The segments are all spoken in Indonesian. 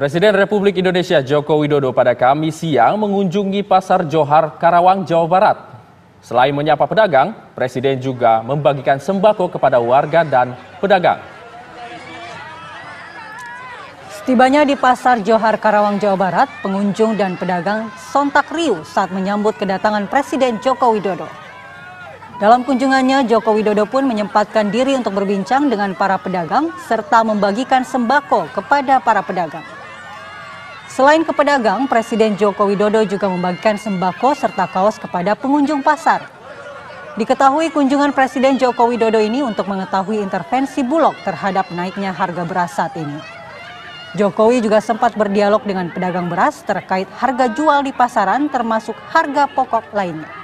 Presiden Republik Indonesia Joko Widodo pada Kamis siang mengunjungi Pasar Johar, Karawang, Jawa Barat. Selain menyapa pedagang, Presiden juga membagikan sembako kepada warga dan pedagang. Setibanya di Pasar Johar Karawang, Jawa Barat, pengunjung dan pedagang sontak riuh saat menyambut kedatangan Presiden Joko Widodo. Dalam kunjungannya, Joko Widodo pun menyempatkan diri untuk berbincang dengan para pedagang serta membagikan sembako kepada para pedagang. Selain ke pedagang, Presiden Joko Widodo juga membagikan sembako serta kaos kepada pengunjung pasar. Diketahui kunjungan Presiden Joko Widodo ini untuk mengetahui intervensi Bulog terhadap naiknya harga beras saat ini. Jokowi juga sempat berdialog dengan pedagang beras terkait harga jual di pasaran termasuk harga pokok lainnya.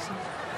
Jason.